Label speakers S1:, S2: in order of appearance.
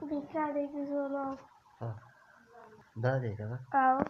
S1: Bir tane güzel al.
S2: Ha. Daha değil ama.
S1: Al.